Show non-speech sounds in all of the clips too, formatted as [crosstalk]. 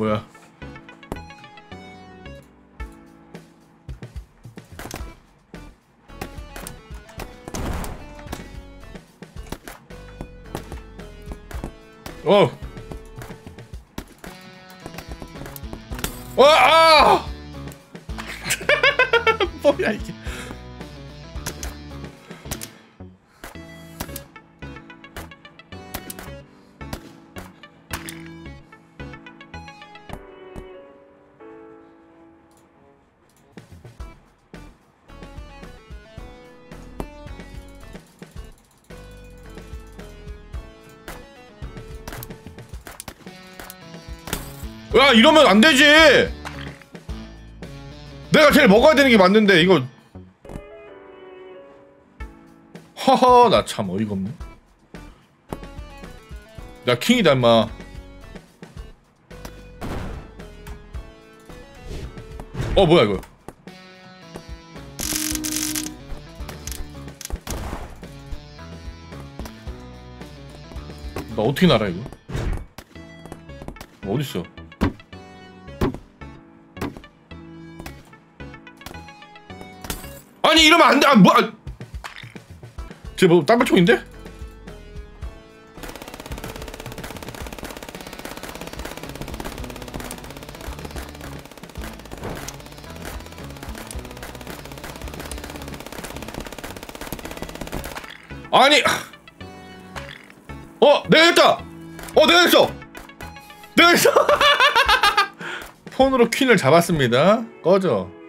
뭐야 어 와! 아! [laughs] 뭐야 이게 야 이러면 안 되지. 내가 제일 먹어야 되는 게 맞는데 이거. 허허 나 참 어이가 없네. 나 킹이다 임마. 어 뭐야 이거? 나 어떻게 날아 이거? 어딨어 아니 이러면 안돼. 아, 뭐 아. 쟤뭐 땀발총인데? 아니. 어 내가 했다. 어 내가 했어. 내가 했어. [laughs] 폰으로 퀸을 잡았습니다. 꺼져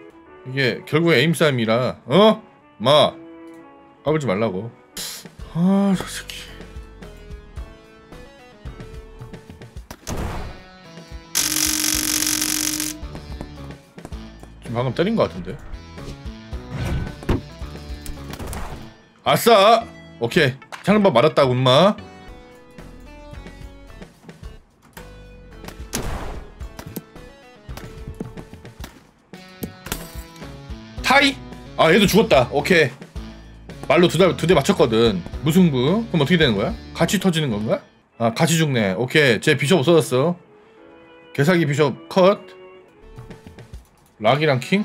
이게 결국 에임 싸움이라 어? 마. 까불지 말라고. 아 저 새끼. 지금 방금 때린 것 같은데? 아싸! 오케이. 창른밥 말았다고 엄마 아 얘도 죽었다. 오케이. 말로 두대 두 대 맞췄거든. 무승부. 그럼 어떻게 되는 거야? 같이 터지는 건가? 아 같이 죽네. 오케이. 제 비숍 없어졌어. 개사기 비숍 컷. 락이랑 킹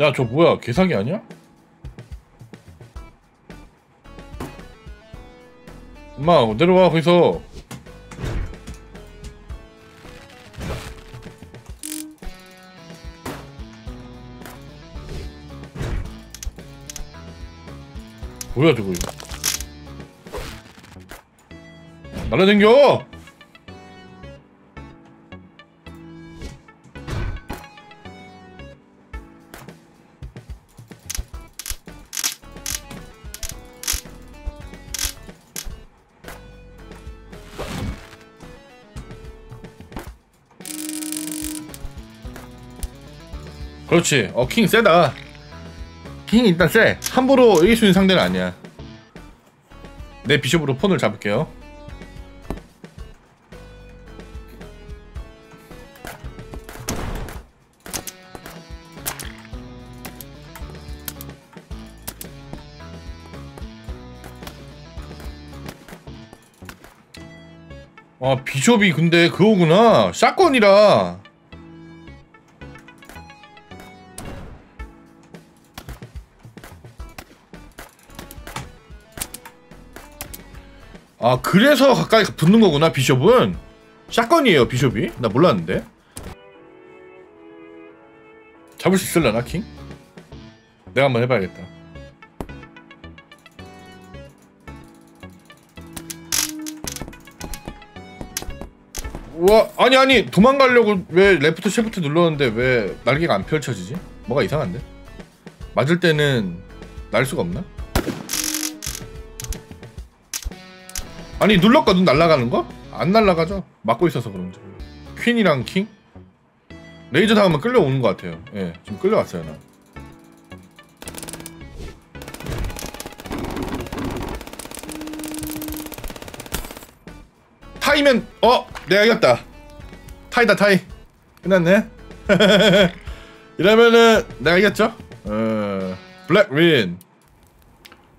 야, 저 뭐야? 개사기 아니야? 엄마, 내려와, 거기서. 뭐야, 저거. 날라댕겨! 그렇지. 어, 킹 세다. 킹 일단 세. 함부로 이길 수 있는 상대는 아니야. 내 비숍으로 폰을 잡을게요. 아 비숍이 근데 그거구나 샷건이라 아 그래서 가까이 붙는 거구나 bishop은 shotgun이에요 bishop이 나 몰랐는데 잡을 수 있을라나 킹? 내가 한번 해봐야겠다 와 아니 아니 도망가려고 왜 left shift 눌렀는데 왜 날개가 안 펼쳐지지? 뭐가 이상한데? 맞을 때는 날 수가 없나? 아니 눌렀거든 날아가는 거? 안 날아가죠? 막고 있어서 그런지. 퀸이랑 킹? 레이저 당하면 끌려오는 것 같아요. 예 지금 끌려왔어요 나. 타이면 어? 내가 이겼다. 타이다 타이. 끝났네? [laughs] 이러면은 내가 이겼죠? 어 블랙 윈.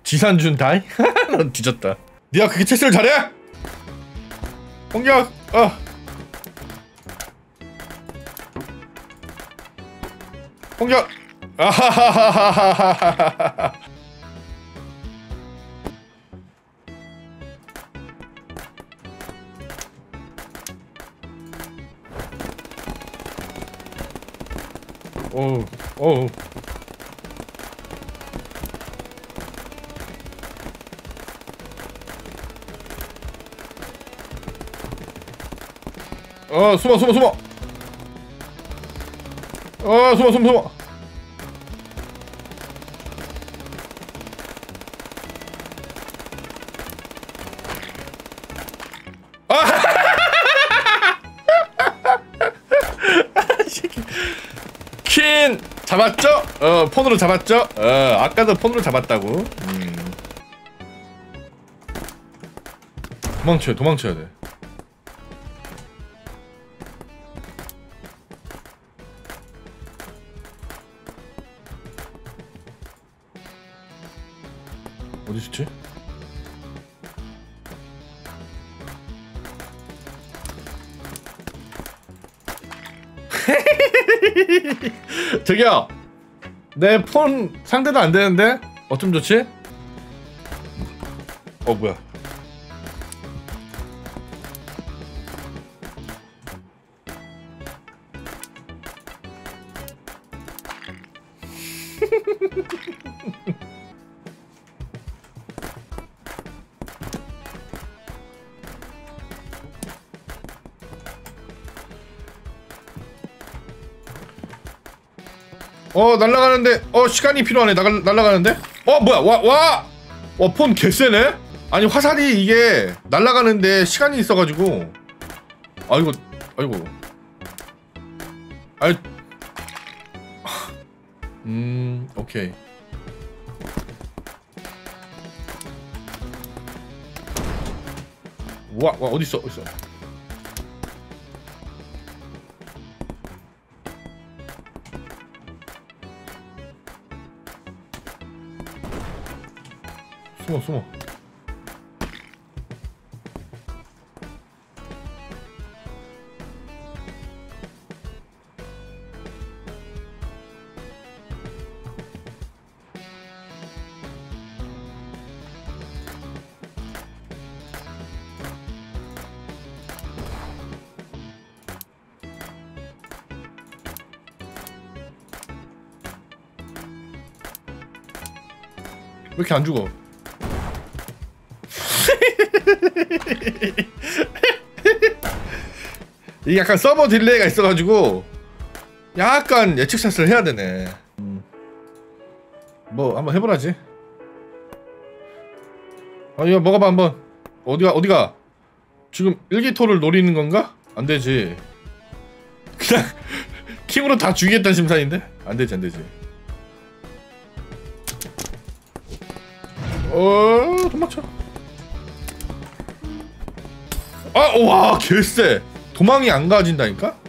지산준 다이? [laughs] 넌 뒤졌다 네가 그렇게 체스를 잘해? 공격! 어. 공격! 아하하하하하하 [laughs] 오, 오. 어, 숨어, 숨어, 숨어. 어, 숨어, 숨어, 숨어. [laughs] 퀸 잡았죠? 어 폰으로 잡았죠? 어 아까도 폰으로 잡았다고 음. 도망쳐야 도망쳐야 돼 [laughs] 저기요 내 폰 상대도 안 되는데 어쩜 좋지? 어 뭐야 어 날라가는데 어 시간이 필요하네. 나가, 날라가는데? 어 뭐야? 와와와폰 개쎄네? 아니 화살이 이게 날라가는데 시간이 있어가지고. 아이고 아이고. 아이 음 오케이. 와, 와 어디 있어 어디 있어 숨어 숨어 왜 이렇게 안 죽어? [laughs] 이게 약간 서버 delay가 있어가지고 약간 예측shot을 해야 되네. 음. 뭐 한번 해보라지. 아 이거 먹어봐 한번. 어디가 어디가? 지금 일기토를 노리는 건가? 안 되지. [laughs] 그냥 킹으로 다 죽이겠다는 심산인데? 안 되지 안 되지. 어 도망쳐. 아, 와, 개쎄. 도망이 안 가진다니까? [laughs]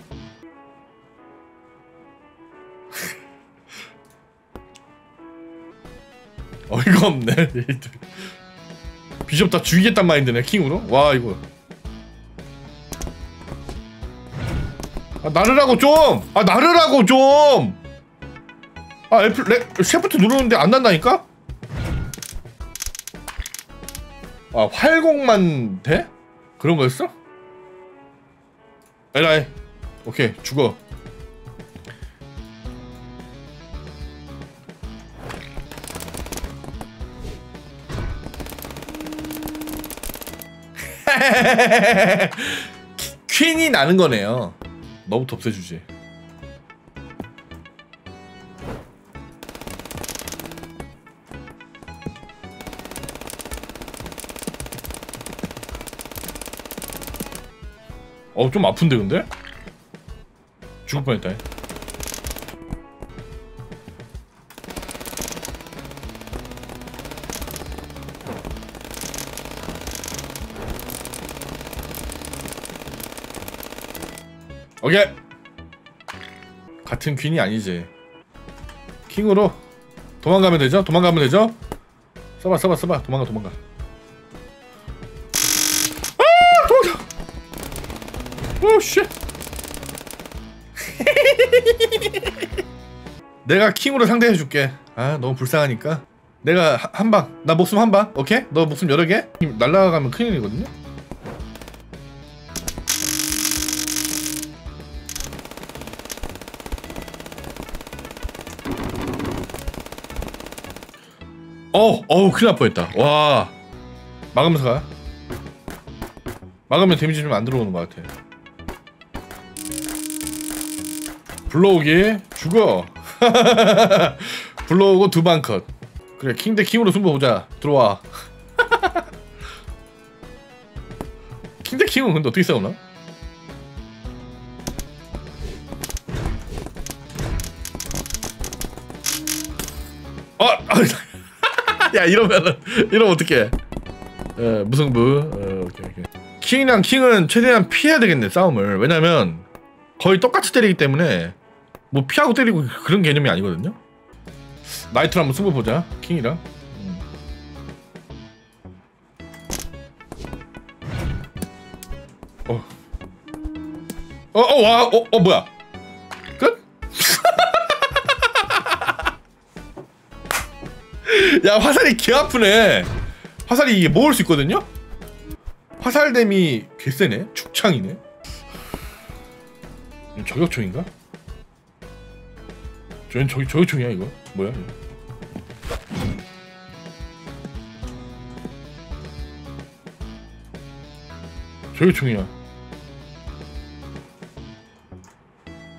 어이가 없네. 비숍 다 죽이겠단 마인드네, 킹으로? 와, 이거. 아, 나르라고 좀! 아, 나르라고 좀! 아, F, 레, 셰프트 누르는데 안 난다니까? 아, 활공만 돼? 그런 거였어? 에라이 오케이 죽어. [laughs] 퀸이 나는 거네요. 너부터 없애주지 어 좀 아픈데 근데? 죽을 뻔했다 오케이 같은 퀸이 아니지 킹으로 도망가면 되죠? 도망가면 되죠? 써봐 써봐 써봐 도망가 도망가 내가 킹으로 상대해줄게 아 너무 불쌍하니까 내가 한방 나 목숨 한방 오케이? 너 목숨 여러 개? 날라가면 큰일이거든요 어, 어우 큰일 날 뻔했다. 와, 막으면서 가. 막으면 데미지 좀 안 들어오는 것 같아. 불러오기 죽어. [laughs] 불러오고 두 방 컷. 그래 킹 대 킹으로 승부 보자. 들어와. [laughs] 킹 대 킹은 근데 어떻게 싸우나? 아, 아, [laughs] 야 이러면은 이러면 어떡해? 에 무승부. 어, 오케이 오케이. 킹이랑 킹은 최대한 피해야 되겠네 싸움을. 왜냐면 거의 똑같이 때리기 때문에 뭐 피하고 때리고 그런 개념이 아니거든요. 나이트로 한번 승부 보자. 킹이랑. 음. 어. 어, 어, 와, 어, 어, 뭐야? 끝? [laughs] 야, 화살이 개 아프네. 화살이 이게 모을 수 있거든요? 화살댐이 개쎄네? 축창이네? 이거 저격총인가? 저건 저기 저격총이야 이거? 뭐야? 이거? 저격총이야.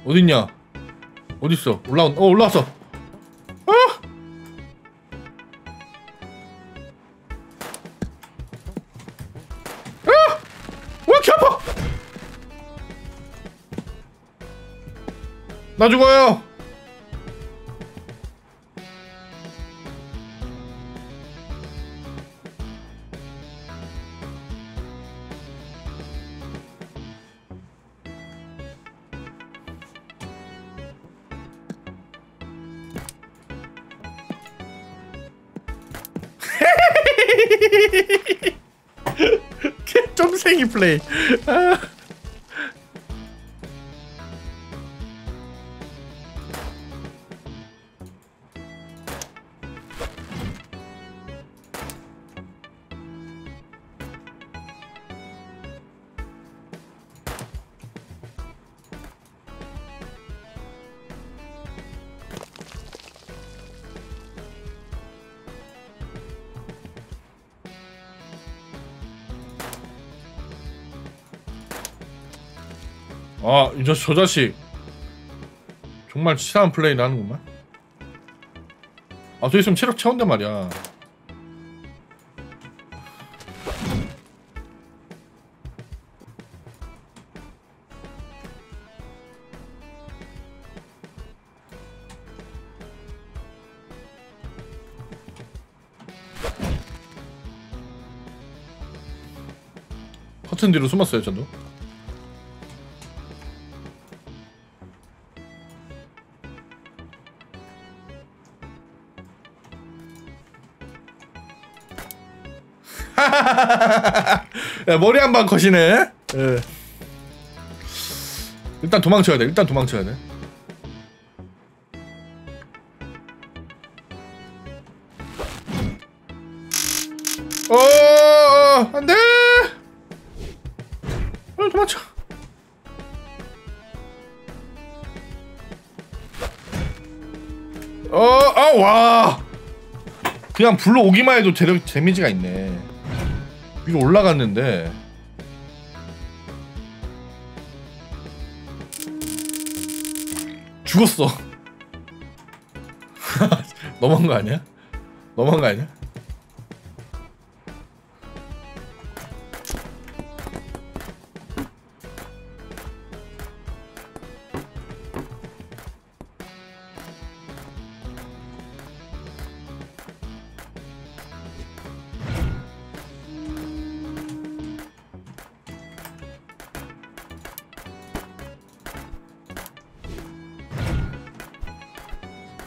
어딨냐? 어딨어? 올라온, 어 올라왔어. 아! 왜 이렇게 아파? 나 죽어요. [laughs] 개점생이 플레이. 아. 아, 이저 저 자식 정말 치사한 플레이를 하는구만. 아, 저 있으면 체력 채운단 말이야. 커튼 뒤로 숨었어요, 저도. 야, 머리 한방 거시네. 예. 일단 도망쳐야 돼. 일단 도망쳐야 돼. 어, 어, 안 돼. 어, 도망쳐. 어, 아, 와. 그냥 불러오기만 해도 재력 데미지가 있네. 위로 올라갔는데 죽었어. [laughs] 너무한 거 아니야? 너무한 거 아니야?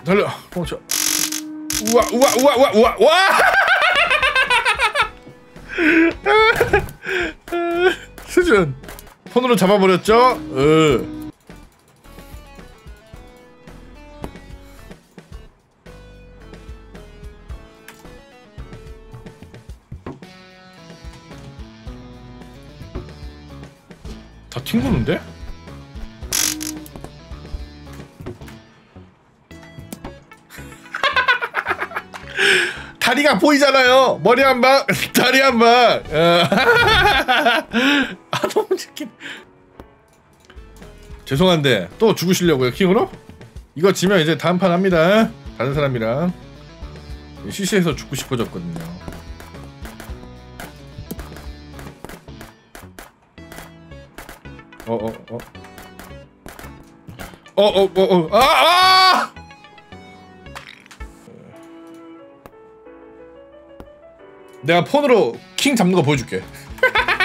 달려 멈춰 우와 우와 우와 우와 우와 와 [laughs] 수준 폰으로 잡아버렸죠? 으. 다 튕구는데? 보이잖아요. 머리 한 방, [laughs] 다리 한 방. 어. [laughs] 아 너무 웃긴. 죄송한데 또 죽으시려고요 킹으로? 이거 지면 이제 다음 판 합니다. 다른 사람이랑 CC에서 죽고 싶어졌거든요. 어어 어. 어어 어 어. 아 아! 내가 pawn으로 킹 잡는 거 보여줄게.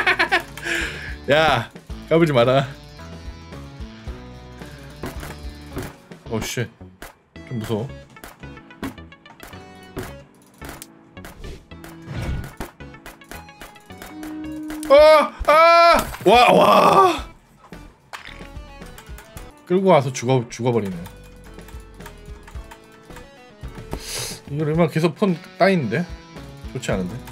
[laughs] 야, 까불지 마라. oh shit. 좀 무서워. 아! 아! 와, 와! 끌고 와서 죽어 죽어버리네. 이거 얼마 계속 폰 따이는데? 좋지 않은데?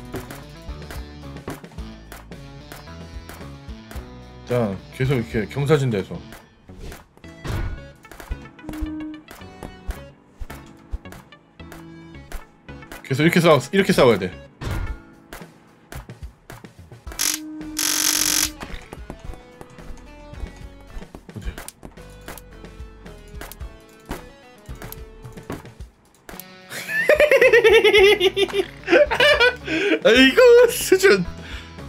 자, 계속 이렇게 경사진대서 계속 이렇게 싸워 이렇게 싸워야 돼. [laughs] 아이고 수준.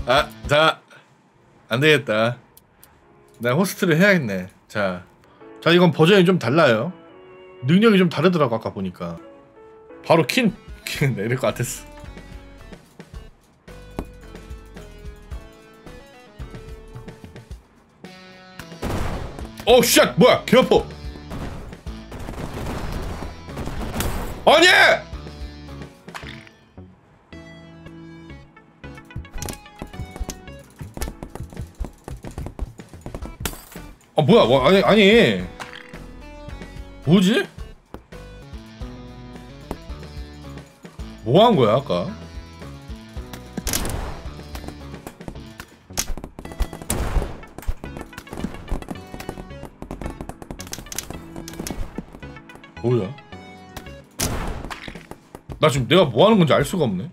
아, 자, 안 되겠다. 나 호스트를 해야겠네. 자, 자 이건 버전이 좀 달라요. 능력이 좀 다르더라고 아까 보니까. 바로 킨, 킨 내릴 것 같았어. 어, 샷, 뭐야, 개 아파. 아니! 아 뭐야 와, 아니 아니 뭐지? 뭐 한 거야 아까? 뭐야? 나 지금 내가 뭐 하는 건지 알 수가 없네.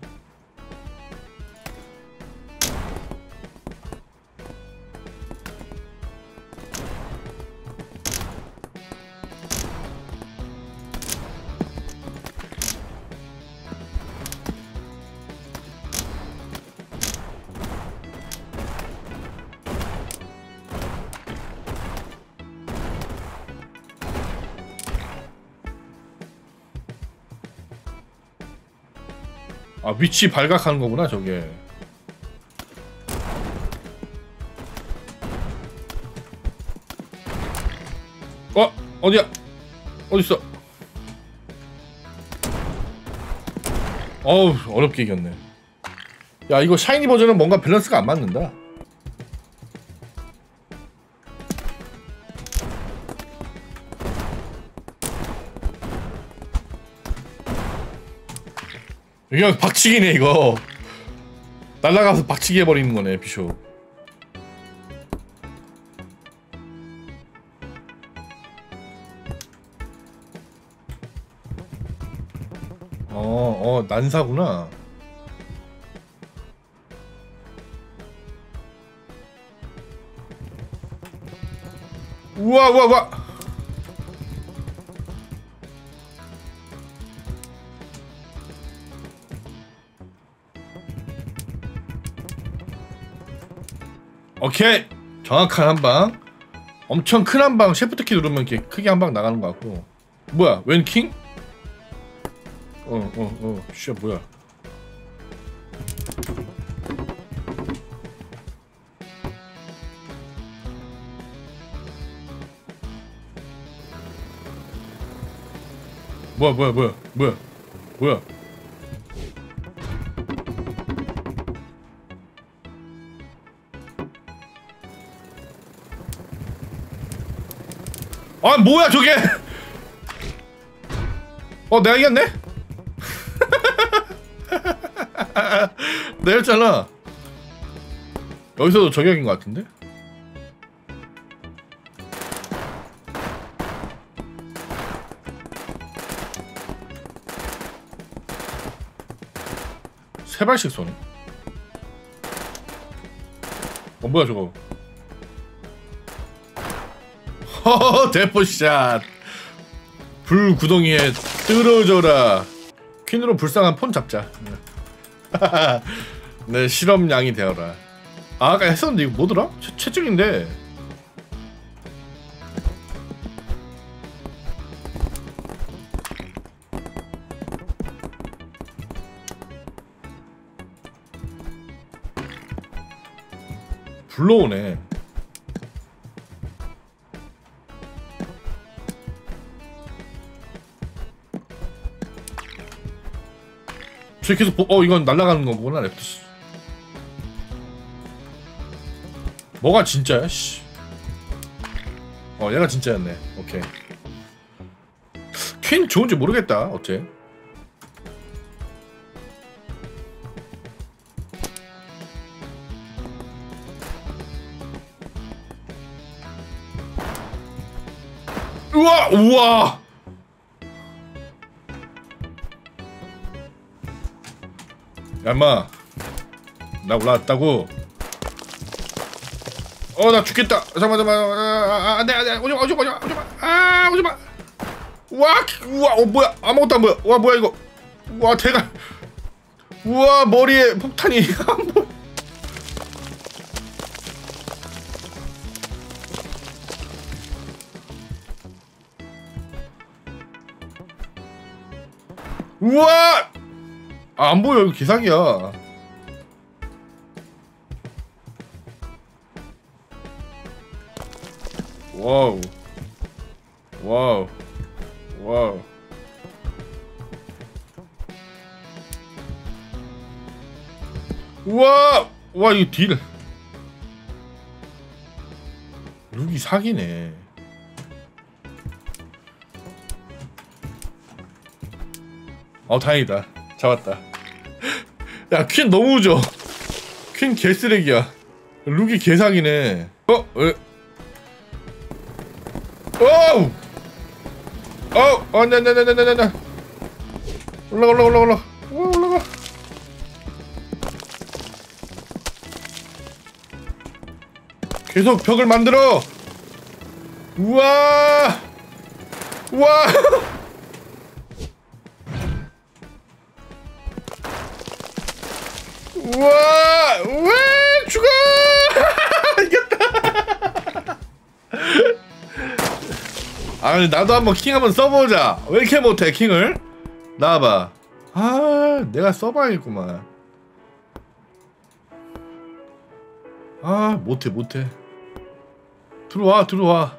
위치 발각하는 거구나 저게. 어 어디야? 어딨어? 어우 어렵게 이겼네. 야 이거 샤이니 버전은 뭔가 밸런스가 안 맞는다 그냥 박치기네 이거. 날라가서 박치기 해버리는 거네 비쇼 어어 난사구나. 우와 우와 우와 오케이. 정확한 한방. 엄청 큰 한 방. 셰프트키 누르면 이렇게 크게 한 방 나가는 것 같고. 뭐야? 웬 킹? 어어어. 씨 뭐야? 뭐야 뭐야 뭐야? 뭐야? 뭐야 아 뭐야 저게? 어 내가 이겼네? [laughs] 내렸잖아. 여기서도 저격인 것 같은데? 세 발씩 쏘네. 어 뭐야 저거 허허 대포샷. 불구덩이에 떨어져라. 퀸으로 불쌍한 폰 잡자. [laughs] 네 실험량이 되어라. 아 아까 했었는데 이거 뭐더라? 최, 최적인데. 불러오네 저 계속 보, 어 이건 날아가는 거구나 랩트 뭐가 진짜야 씨. 어 얘가 진짜였네. 오케이. 퀸 좋은지 모르겠다 어째. 우와 우와 야 인마 나 올라왔다고. 어 나 죽겠다. 잠깐만 잠깐만 아, 아, 안돼 안돼. 오지마 오지마 오지마 오지마. 아 오지마. 와 우와 어 뭐야? 아무것도 안 보여. 와 뭐야 이거? 와 대가. 우와 머리에 폭탄이. [laughs] 우와 아, 안 보여. 이거 기상이야. 와우. 와우. 와우. 우와! 와 이거 딜. 룩이 사기네. 어 다행이다. 잡았다 야 퀸 너무 우죠? 퀸 개쓰레기야. 룩이 개사기네. 어? 왜? 오우! 어우! 안돼 안돼 안돼 안돼 안돼 올라가 올라가 올라가. 올라가 어, 올라가. 계속 벽을 만들어! 우와! 우와 [laughs] 아 나도 한번 킹 한번 써보자. 왜 이렇게 못해 킹을? 나와봐. 아 내가 써봐야겠구만. 아 못해 못해. 들어와 들어와.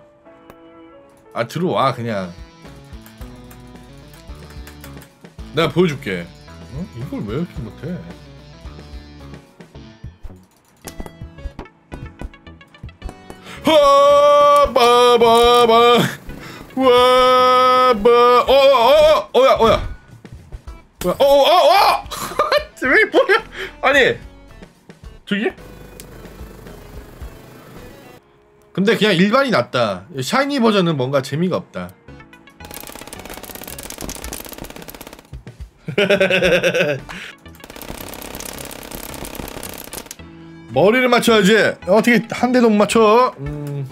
아 들어와 그냥. 내가 보여줄게. 어? 이걸 왜 이렇게 못해? 와바바바 와바 어어 어 어야 어야. 어 어 어 [laughs] 왜 뭐야 아니 저기? 근데 그냥 일반이 낫다. 샤이니 버전은 뭔가 재미가 없다. [laughs] 머리를 맞춰야지. 어떻게 한 대도 못 맞춰? 음.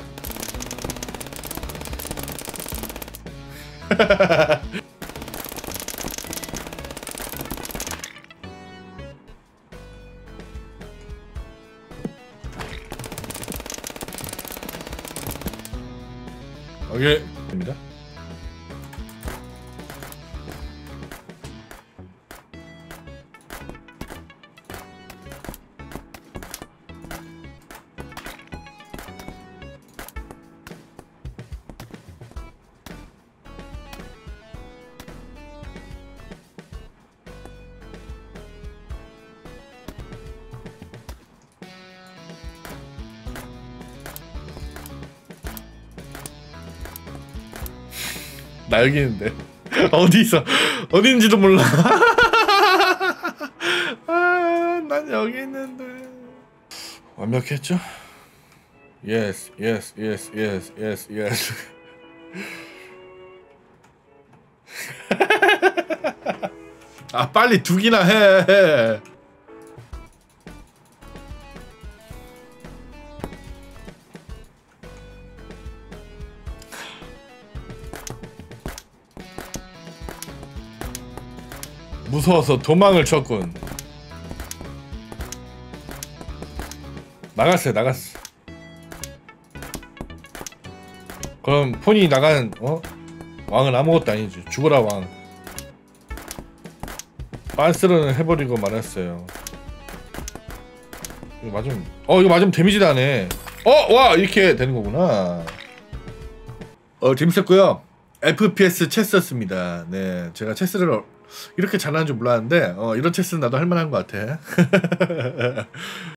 오케이. 됩니다 나 여기 있는데 어디 있어 어디 있는지도 몰라 [laughs] 아, 난 여기 있는데 완벽했죠? Yes, yes, yes, yes, yes, yes. [laughs] 아 빨리 두기나 해. 무서워서 도망을 쳤군. 나갔어요, 나갔어. 그럼 폰이 나간 어 왕은 아무것도 아니지. 죽어라 왕. 빤스를 해버리고 말았어요. 이거 맞으면 어 이거 맞으면 데미지 나네. 어 와 이렇게 되는 거구나. 어 재밌었고요. FPS 체스였습니다. 네 제가 체스를 어- 이렇게 잘하는 줄 몰랐는데 어, 이런 체스는 나도 할 만한 것 같아. [laughs]